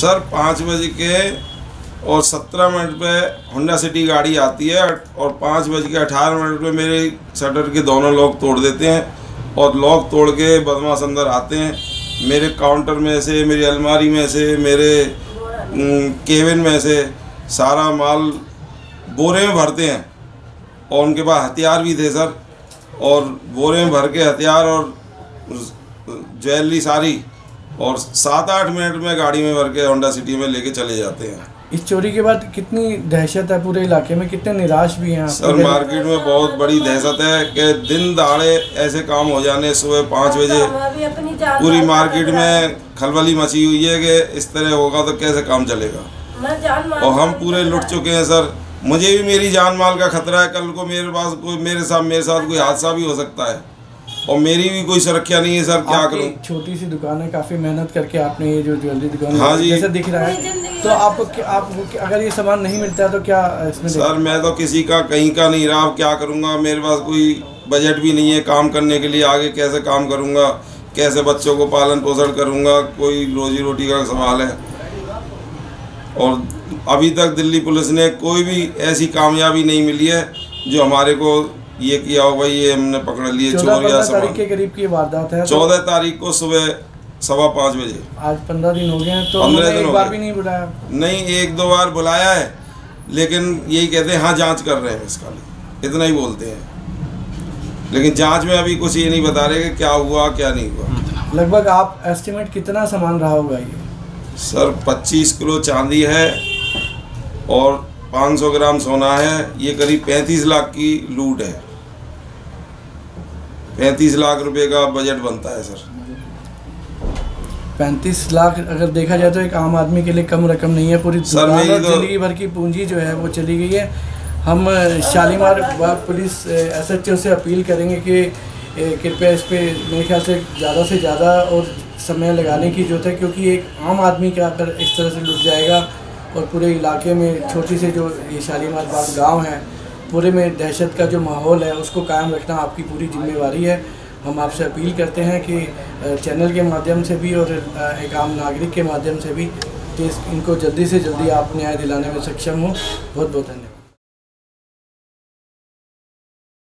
Sir, पाँच बज के और सत्रह मिनट पे होंडा सिटी गाड़ी आती है और पाँच बज के अठारह मिनट पे मेरे शटर के दोनों लॉक तोड़ देते हैं और लॉक तोड़ के बदमाश अंदर आते हैं। मेरे काउंटर में से, मेरी अलमारी में से, मेरे केबिन में से सारा माल बोरे में भरते हैं और उनके पास हथियार भी थे सर और बोरे में भर के हथियार और ज्वेलरी सारी और सात आठ मिनट में गाड़ी में भर के होंडा सिटी में लेके चले जाते हैं। इस चोरी के बाद कितनी दहशत है पूरे इलाके में? कितने निराश भी हैं सर मार्केट में बहुत बड़ी दहशत है कि दिन दहाड़े ऐसे काम हो जाने सुबह पाँच बजे। पूरी मार्केट में खलबली मची हुई है कि इस तरह होगा तो कैसे काम चलेगा? और हम पूरे लुट चुके हैं सर। मुझे भी मेरी जान माल का खतरा है। कल को मेरे पास कोई मेरे साथ मेरे साथ कोई हादसा भी हो सकता है। और मेरी भी कोई सुरक्षा नहीं है सर क्या करूँ? छोटी सी दुकान है काफ़ी मेहनत करके आपने ये जो ज्वेलरी दुकान हाँ जी। जैसे दिख रहा है तो आप आप अगर ये सामान नहीं मिलता है तो क्या इसमें सर मैं तो किसी का कहीं का नहीं रहा क्या करूँगा? मेरे पास कोई बजट भी नहीं है काम करने के लिए आगे कैसे काम करूँगा? कैसे बच्चों को पालन पोषण करूँगा? कोई रोजी रोटी का सवाल है। और अभी तक दिल्ली पुलिस ने कोई भी ऐसी कामयाबी नहीं मिली है जो हमारे को ये किया होगा ये हमने पकड़ लिए चोर या तारीख के करीब की वारदात है चौदह तो- चौदह तारीख को सुबह सवा पाँच बजे। आज पंद्रह दिन हो गए हैं तो पंद्रह दिन एक बार भी नहीं बुलाया। नहीं एक दो बार बुलाया है लेकिन यही कहते हैं हाँ जाँच कर रहे हैं इसका इतना ही बोलते हैं। लेकिन जाँच में अभी कुछ ये नहीं बता रहे कि क्या हुआ क्या नहीं हुआ। लगभग आप एस्टिमेट कितना सामान रहा होगा ये? सर पच्चीस किलो चांदी है और 500 ग्राम सोना है ये करीब 35 लाख की लूट है। 35 लाख रुपए का बजट बनता है सर। 35 लाख अगर देखा जाए तो एक आम आदमी के लिए कम रकम नहीं है पूरी सर तो ज़िंदगी भर की पूंजी जो है वो चली गई है। हम शालीमार बाग पुलिस एसएचओ से अपील करेंगे कि कृपया इस पर मेरे ख्याल से ज़्यादा से ज़्यादा और समय लगाने की ज़रूरत है क्योंकि एक आम आदमी का अगर इस तरह से लुट जाएगा और पूरे इलाके में छोटी से जो ये शालीमार बाग गाँव है पूरे में दहशत का जो माहौल है, उसको कायम रखना आपकी पूरी जिम्मेवारी है। हम आपसे अपील करते हैं कि चैनल के माध्यम से भी और एक आम नागरिक के माध्यम से भी, कि इनको जल्दी से जल्दी आप न्याय दिलाने में सक्षम हो। बहुत बहुत धन्यवाद।